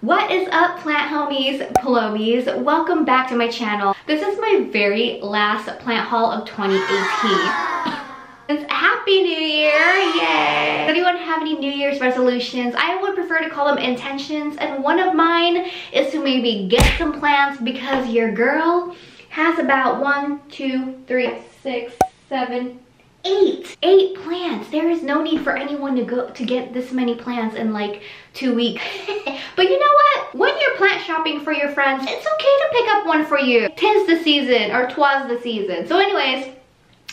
What is up plant homies, Plomies? Welcome back to my channel. This is my very last plant haul of 2018. It's Happy New Year, yay! Does anyone have any New Year's resolutions? I would prefer to call them intentions and one of mine is to maybe get some plants because your girl has about one, two, three, six, seven, eight eight plants. There is no need for anyone to go to get this many plants in like two weeks. But you know what? When you're plant shopping for your friends it's okay to pick up one for you. Tis the season or twas the season. So anyways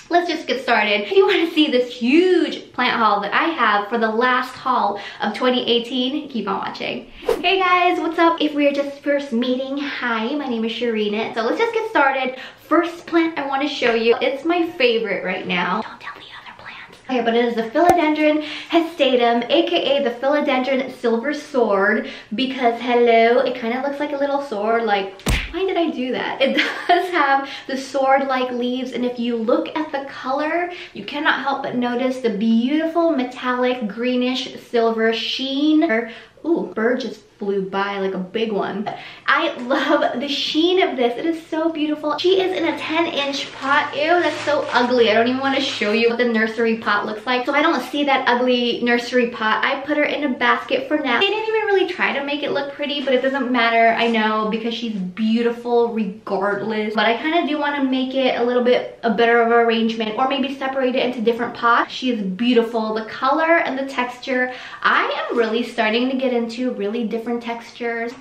let's just get started. If you want to see this huge plant haul that I have for the last haul of 2018, keep on watching. Hey guys, what's up? If we're just first meeting, hi, my name is Sharina. So let's just get started. First plant I want to show you, it's my favorite right now. Don't tell the other plants. Okay, but it is the Philodendron hastatum, aka the Philodendron silver sword, because hello, it kind of looks like a little sword, like why did I do that? It does have the sword-like leaves and if you look at the color, you cannot help but notice the beautiful metallic greenish silver sheen. Ooh, bird just flew by like a big one. I love the sheen of this. It is so beautiful. She is in a 10 inch pot. Ew, that's so ugly. I don't even want to show you what the nursery pot looks like. So I don't see that ugly nursery pot. I put her in a basket for now. They didn't even really try to make it look pretty, but it doesn't matter. I know because she's beautiful regardless. But I kind of do want to make it a little bit a better of an arrangement or maybe separate it into different pots. She is beautiful. The color and the texture, I am really starting to get into really different different textures.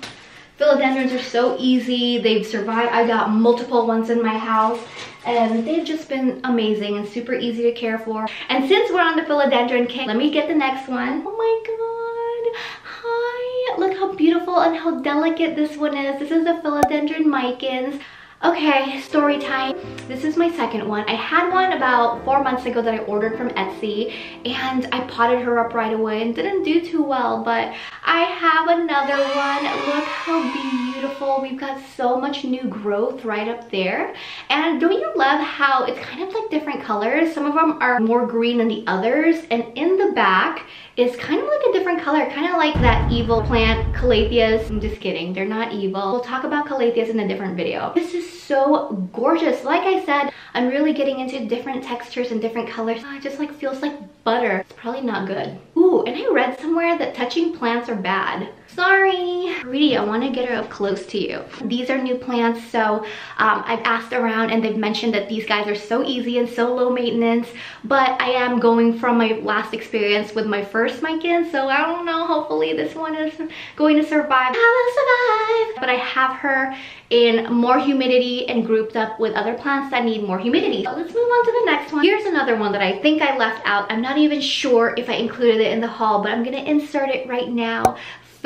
Philodendrons are so easy. They've survived. I got multiple ones in my house and they've just been amazing and super easy to care for. And since we're on the philodendron kick, let me get the next one. Oh my god. Hi. Look how beautiful and how delicate this one is. This is the philodendron micans. Okay, story time. This is my second one. I had one about four months ago that I ordered from Etsy and I potted her up right away and didn't do too well, but I have another one. Look how beautiful. We've got so much new growth right up there. And don't you love how it's kind of like different colors? Some of them are more green than the others. And in the back, is kind of like a different color, kind of like that evil plant, Calatheas. I'm just kidding, they're not evil. We'll talk about Calatheas in a different video. This is so gorgeous. Like I said, I'm really getting into different textures and different colors. Oh, it just like feels like butter. It's probably not good. Ooh, and I read somewhere that touching plants are bad. Sorry. Rudy, I want to get her up close to you. These are new plants, so um, I've asked around and they've mentioned that these guys are so easy and so low maintenance, but I am going from my last experience with my first Mikan, so I don't know, hopefully this one is going to survive. I will survive! But I have her in more humidity and grouped up with other plants that need more humidity. So let's move on to the next one. Here's another one that I think I left out. I'm not even sure if I included it in the haul, but I'm gonna insert it right now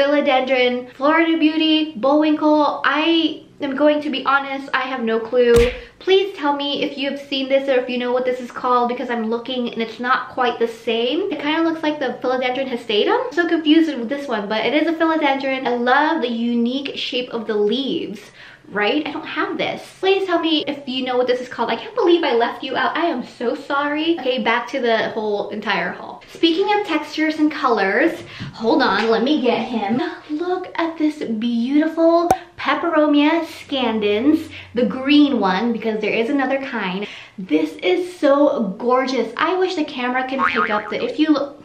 philodendron, Florida Beauty, Bullwinkle. I am going to be honest, I have no clue. Please tell me if you've seen this or if you know what this is called because I'm looking and it's not quite the same. It kind of looks like the philodendron hastatum. I'm so confused with this one, but it is a philodendron. I love the unique shape of the leaves right? I don't have this. Please tell me if you know what this is called. I can't believe I left you out. I am so sorry. Okay, back to the whole entire haul. Speaking of textures and colors, hold on, let me get him. Look at this beautiful Peperomia scandens, the green one, because there is another kind. This is so gorgeous. I wish the camera can pick up that if you look,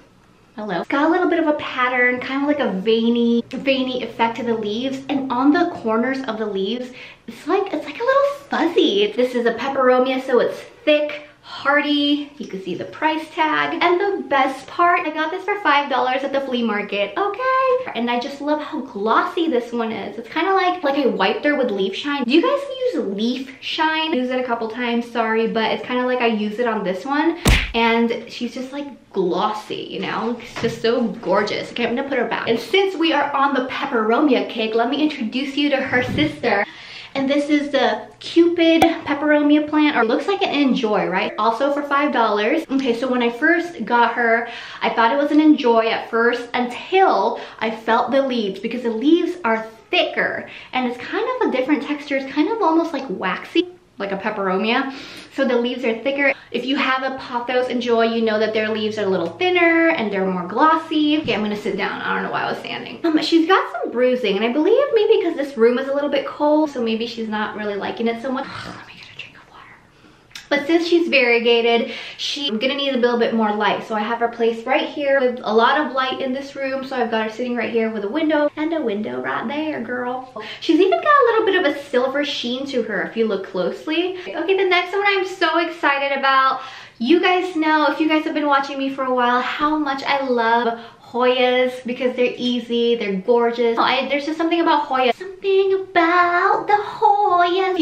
Hello. It's got a little bit of a pattern, kind of like a veiny, veiny effect to the leaves. And on the corners of the leaves, it's like, it's like a little fuzzy. This is a peperomia, so it's thick, Hardy. You can see the price tag. And the best part, I got this for $5 at the flea market. Okay. And I just love how glossy this one is. It's kind of like, like I wiped her with leaf shine. Do you guys use leaf shine? I use it a couple times, sorry, but it's kind of like I use it on this one. And she's just like glossy, you know? It's just so gorgeous. Okay, I'm gonna put her back. And since we are on the peperomia cake, let me introduce you to her sister. And this is the Cupid peperomia plant, or looks like an N'Joy, right? Also for $5. Okay, so when I first got her, I thought it was an N'Joy at first until I felt the leaves because the leaves are thicker and it's kind of a different texture. It's kind of almost like waxy. Like a peperomia. So the leaves are thicker. If you have a pothos N'Joy, you know that their leaves are a little thinner and they're more glossy. Okay, I'm gonna sit down. I don't know why I was standing. Um, she's got some bruising and I believe maybe because this room is a little bit cold, so maybe she's not really liking it so much. But since she's variegated, she's gonna need a little bit more light. So I have her placed right here with a lot of light in this room. So I've got her sitting right here with a window and a window right there, girl. She's even got a little bit of a silver sheen to her if you look closely. Okay, the next one I'm so excited about. You guys know, if you guys have been watching me for a while, how much I love Hoyas because they're easy, they're gorgeous. Oh, I, there's just something about Hoya. Something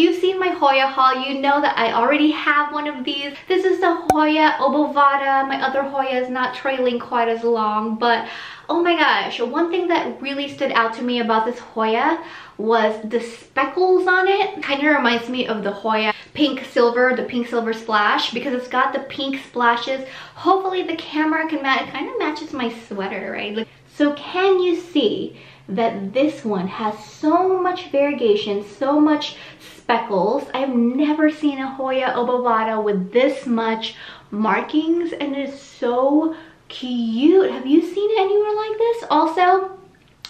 you've seen my Hoya haul, you know that I already have one of these. This is the Hoya obovata. My other Hoya is not trailing quite as long, but oh my gosh, one thing that really stood out to me about this Hoya was the speckles on it. Kind of reminds me of the Hoya pink silver, the pink silver splash because it's got the pink splashes. Hopefully the camera can match, it kind of matches my sweater, right? Like, so can you see that this one has so much variegation, so much speckles. I've never seen a Hoya obovata with this much markings and it is so cute. Have you seen it anywhere like this? Also,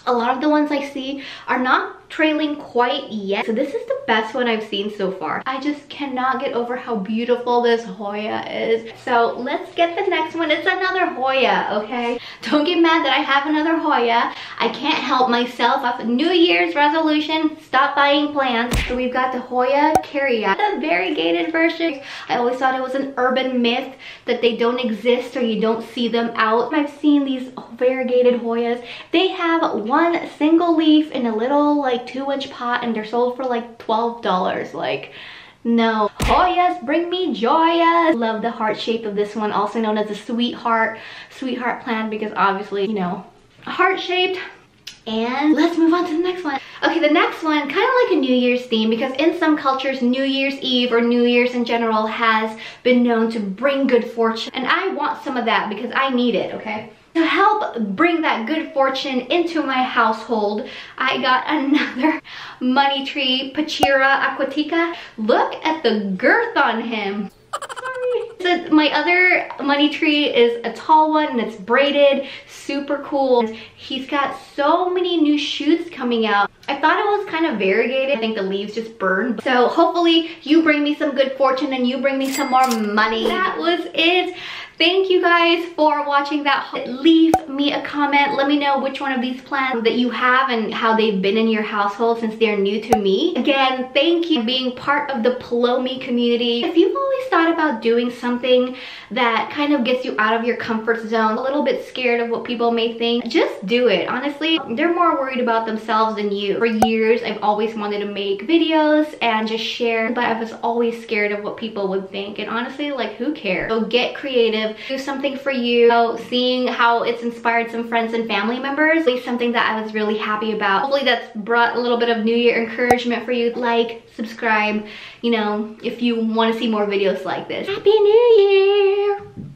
a lot of the ones I see are not trailing quite yet. So this is the best one I've seen so far. I just cannot get over how beautiful this Hoya is. So let's get the next one. It's another Hoya, okay? Don't get mad that I have another Hoya. I can't help myself. A New Year's resolution. Stop buying plants. So we've got the Hoya Kerrii, the variegated version. I always thought it was an urban myth that they don't exist or you don't see them out. I've seen these variegated Hoyas. They have one single leaf in a little like two inch pot and they're sold for like $12. Like, no. Oh yes, bring me joyous. Love the heart shape of this one, also known as a sweetheart, sweetheart plant because obviously, you know, heart shaped. And let's move on to the next one. Okay, the next one, kind of like a New Year's theme because in some cultures, New Year's Eve or New Year's in general has been known to bring good fortune. And I want some of that because I need it, okay? To help bring that good fortune into my household, I got another money tree, Pachira aquatica. Look at the girth on him. So my other money tree is a tall one and it's braided, super cool. He's got so many new shoots coming out. I thought it was kind of variegated. I think the leaves just burned. So hopefully you bring me some good fortune and you bring me some more money. That was it. Thank you guys for watching that. Leave me a comment. Let me know which one of these plants that you have and how they've been in your household since they're new to me. Again, thank you for being part of the Plomie community. If you've always thought about doing something that kind of gets you out of your comfort zone, a little bit scared of what people may think, just do it. Honestly, they're more worried about themselves than you. For years, I've always wanted to make videos and just share, but I was always scared of what people would think. And honestly, like who cares? So get creative do something for you. So seeing how it's inspired some friends and family members is something that I was really happy about. Hopefully that's brought a little bit of New Year encouragement for you. Like, subscribe, you know, if you want to see more videos like this. Happy New Year!